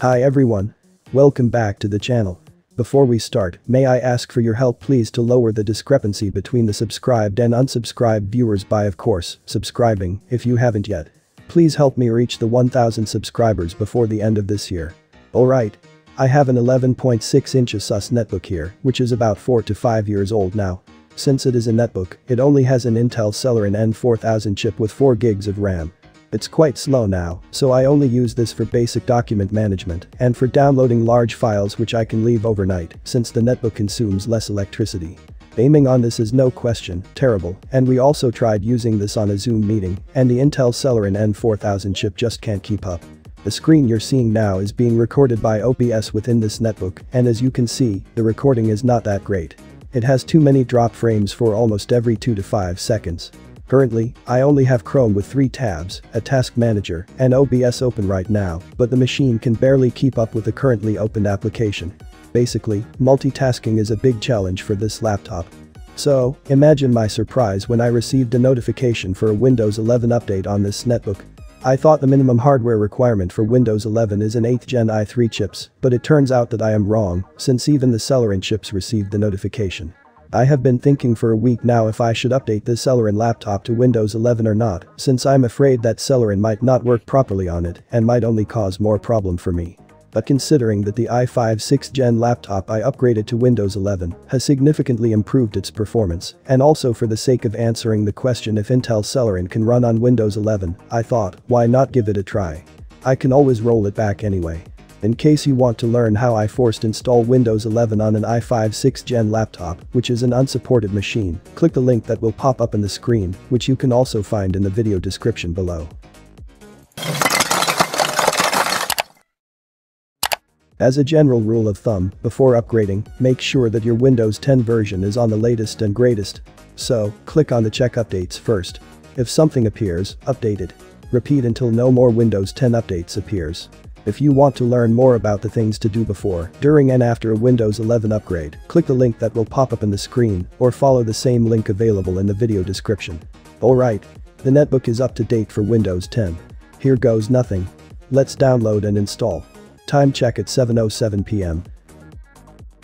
Hi everyone. Welcome back to the channel. Before we start, may I ask for your help please to lower the discrepancy between the subscribed and unsubscribed viewers by of course, subscribing, if you haven't yet. Please help me reach the 1000 subscribers before the end of this year. Alright. I have an 11.6 inch Asus netbook here, which is about 4 to 5 years old now. Since it is a netbook, it only has an Intel Celeron N4000 chip with 4 gigs of RAM. It's quite slow now, so I only use this for basic document management and for downloading large files which I can leave overnight since the netbook consumes less electricity. Aiming on this is no question, terrible, and we also tried using this on a Zoom meeting, and the Intel Celeron N4000 chip just can't keep up. The screen you're seeing now is being recorded by OBS within this netbook, and as you can see, the recording is not that great. It has too many drop frames for almost every 2 to 5 seconds. Currently, I only have Chrome with 3 tabs, a task manager, and OBS open right now, but the machine can barely keep up with the currently opened application. Basically, multitasking is a big challenge for this laptop. So, imagine my surprise when I received a notification for a Windows 11 update on this netbook. I thought the minimum hardware requirement for Windows 11 is an 8th gen i3 chips, but it turns out that I am wrong, since even the Celeron chips received the notification. I have been thinking for a week now if I should update this Celeron laptop to Windows 11 or not, since I'm afraid that Celeron might not work properly on it and might only cause more problem for me. But considering that the i5 6th gen laptop I upgraded to Windows 11 has significantly improved its performance, and also for the sake of answering the question if Intel Celeron can run on Windows 11, I thought, why not give it a try? I can always roll it back anyway. In case you want to learn how I forced install Windows 11 on an i5 6th gen laptop, which is an unsupported machine, click the link that will pop up on the screen, which you can also find in the video description below. As a general rule of thumb, before upgrading, make sure that your Windows 10 version is on the latest and greatest. So, click on the check updates first. If something appears, update it. Repeat until no more Windows 10 updates appears. If you want to learn more about the things to do before, during and after a Windows 11 upgrade, click the link that will pop up in the screen or follow the same link available in the video description. Alright. The netbook is up to date for Windows 10. Here goes nothing. Let's download and install. Time check at 7.07 pm.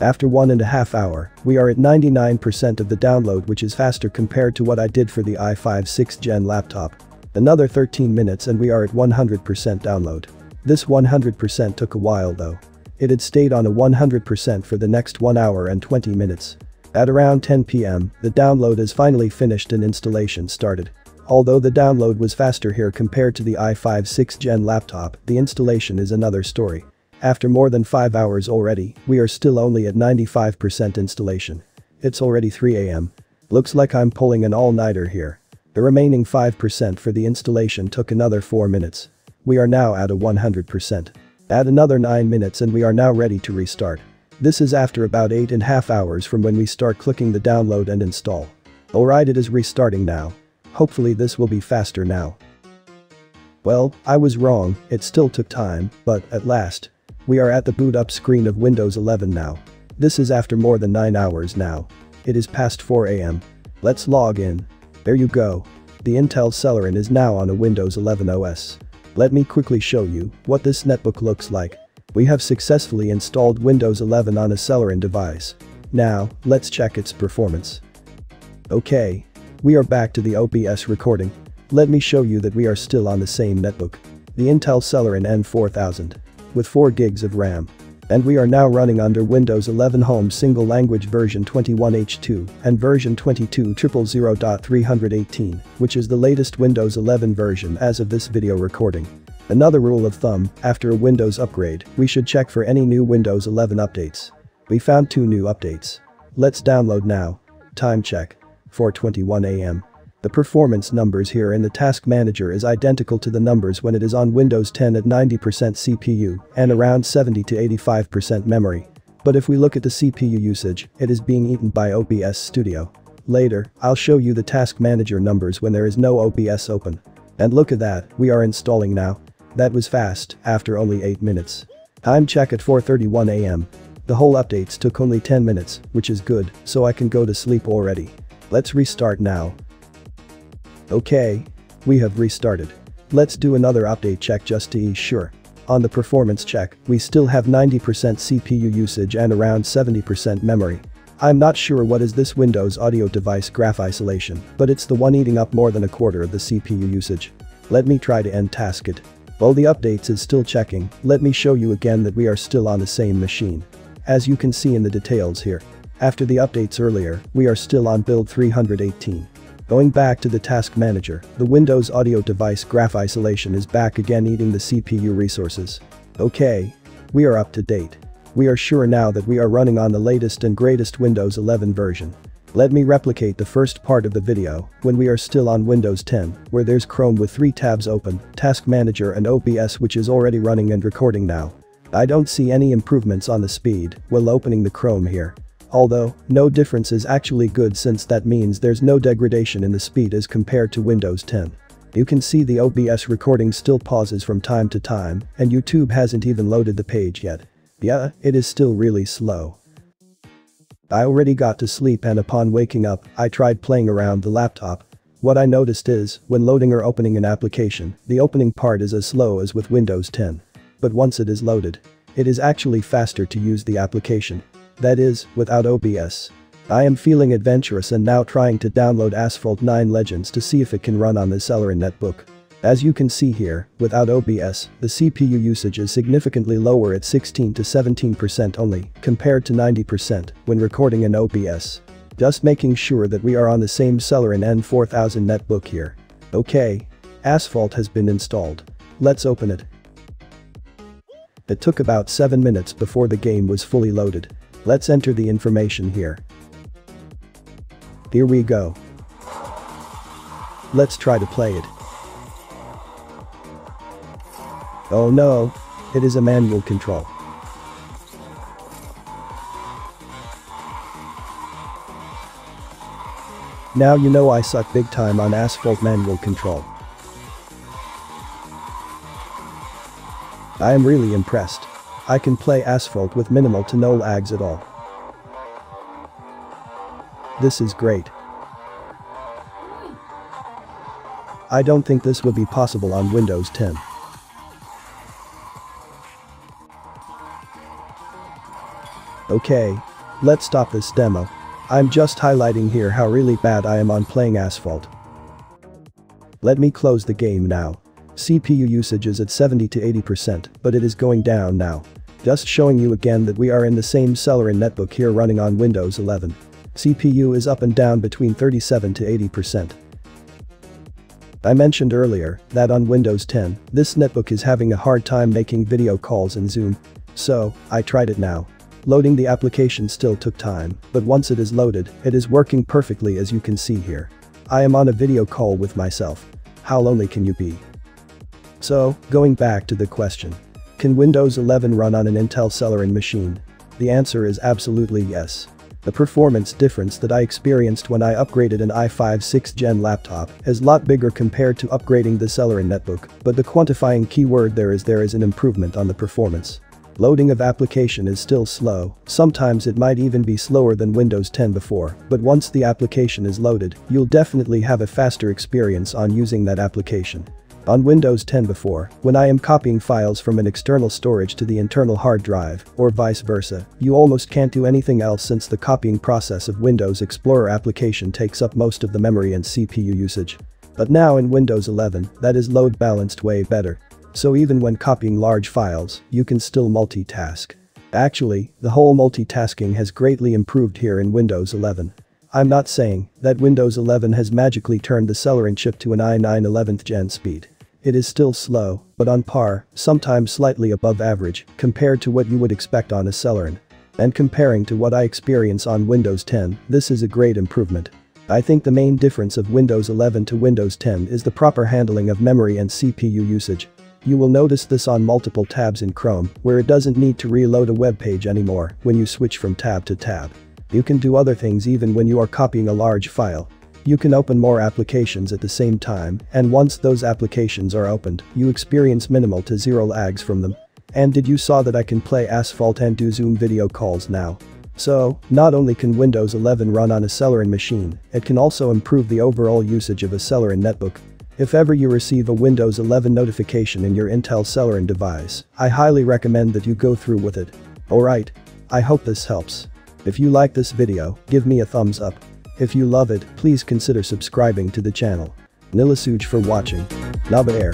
After one and a half hour, we are at 99% of the download which is faster compared to what I did for the i5 6th gen laptop. Another 13 minutes and we are at 100% download. This 100% took a while though. It had stayed on a 100% for the next 1 hour and 20 minutes. At around 10 pm, the download is finally finished and installation started. Although the download was faster here compared to the i5 6th gen laptop, the installation is another story. After more than 5 hours already, we are still only at 95% installation. It's already 3 am. Looks like I'm pulling an all-nighter here. The remaining 5% for the installation took another 4 minutes. We are now at a 100%. Add another 9 minutes and we are now ready to restart. This is after about 8 and half hours from when we start clicking the download and install. Alright it is restarting now. Hopefully this will be faster now. Well, I was wrong, it still took time, but at last. We are at the boot up screen of Windows 11 now. This is after more than 9 hours now. It is past 4 am. Let's log in. There you go. The Intel Celeron is now on a Windows 11 OS. Let me quickly show you what this netbook looks like. We have successfully installed Windows 11 on a Celeron device. Now, let's check its performance. Okay, we are back to the OBS recording. Let me show you that we are still on the same netbook. The Intel Celeron N4000. With 4 gigs of RAM. And we are now running under Windows 11 Home Single Language version 21H2 and version 22.0.318, which is the latest Windows 11 version as of this video recording. Another rule of thumb, after a Windows upgrade, we should check for any new Windows 11 updates. We found two new updates. Let's download now. Time check. 4.21 am. The performance numbers here in the task manager is identical to the numbers when it is on Windows 10 at 90% CPU and around 70 to 85% memory. But if we look at the CPU usage, it is being eaten by OBS Studio. Later, I'll show you the task manager numbers when there is no OBS open. And look at that, we are installing now. That was fast, after only 8 minutes. Time check at 4.31 am. The whole updates took only 10 minutes, which is good, so I can go to sleep already. Let's restart now. Okay. We have restarted. Let's do another update check just to be sure. On the performance check, we still have 90% CPU usage and around 70% memory. I'm not sure what is this Windows audio device graph isolation, but it's the one eating up more than a quarter of the CPU usage. Let me try to end task it. While the updates is still checking, let me show you again that we are still on the same machine. As you can see in the details here. After the updates earlier, we are still on build 318. Going back to the task manager, the Windows audio device graph isolation is back again eating the CPU resources. Okay. We are up to date. We are sure now that we are running on the latest and greatest Windows 11 version. Let me replicate the first part of the video, when we are still on Windows 10, where there's Chrome with three tabs open, Task Manager and OBS which is already running and recording now. I don't see any improvements on the speed while opening the Chrome here. Although, no difference is actually good since that means there's no degradation in the speed as compared to Windows 10. You can see the OBS recording still pauses from time to time, and YouTube hasn't even loaded the page yet. Yeah, it is still really slow. I already got to sleep and upon waking up, I tried playing around the laptop. What I noticed is, when loading or opening an application, the opening part is as slow as with Windows 10. But once it is loaded, it is actually faster to use the application. That is, without OBS. I am feeling adventurous and now trying to download Asphalt 9 Legends to see if it can run on the Celeron netbook. As you can see here, without OBS, the CPU usage is significantly lower at 16 to 17% only, compared to 90% when recording in OBS. Just making sure that we are on the same Celeron N4000 netbook here. Okay. Asphalt has been installed. Let's open it. It took about 7 minutes before the game was fully loaded. Let's enter the information here. Here we go. Let's try to play it. Oh no. It is a manual control. Now you know I suck big time on asphalt manual control. I am really impressed. I can play asphalt with minimal to no lags at all. This is great. I don't think this would be possible on Windows 10. Okay. Let's stop this demo. I'm just highlighting here how really bad I am on playing Asphalt. Let me close the game now. CPU usage is at 70 to 80%, but it is going down now. Just showing you again that we are in the same Celeron netbook here running on Windows 11. CPU is up and down between 37 to 80%. I mentioned earlier that on Windows 10, this netbook is having a hard time making video calls in Zoom. So, I tried it now. Loading the application still took time, but once it is loaded, it is working perfectly as you can see here. I am on a video call with myself. How lonely can you be? So, going back to the question. Can Windows 11 run on an Intel Celeron machine? The answer is absolutely yes. The performance difference that I experienced when I upgraded an i5 6th gen laptop is lot bigger compared to upgrading the Celeron netbook, but the quantifying keyword there is there is an improvement on the performance. Loading of application is still slow, sometimes it might even be slower than Windows 10 before, but once the application is loaded, you'll definitely have a faster experience on using that application. On Windows 10 before, when I am copying files from an external storage to the internal hard drive, or vice versa, you almost can't do anything else since the copying process of Windows Explorer application takes up most of the memory and CPU usage. But now in Windows 11, that is load balanced way better. So even when copying large files, you can still multitask. Actually, the whole multitasking has greatly improved here in Windows 11. I'm not saying that Windows 11 has magically turned the Celeron chip to an i9 11th gen speed. It is still slow, but on par, sometimes slightly above average, compared to what you would expect on a Celeron. And comparing to what I experience on Windows 10, this is a great improvement. I think the main difference of Windows 11 to Windows 10 is the proper handling of memory and CPU usage. You will notice this on multiple tabs in Chrome, where it doesn't need to reload a web page anymore when you switch from tab to tab. You can do other things even when you are copying a large file. You can open more applications at the same time, and once those applications are opened, you experience minimal to zero lags from them. And did you saw that I can play Asphalt and do Zoom video calls now? So, not only can Windows 11 run on a Celeron machine, it can also improve the overall usage of a Celeron netbook If ever you receive a Windows 11 notification in your Intel Celeron device, I highly recommend that you go through with it. Alright. I hope this helps. If you like this video, give me a thumbs up. If you love it, please consider subscribing to the channel. Nilasuj for watching. Naba Air.